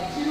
Uh,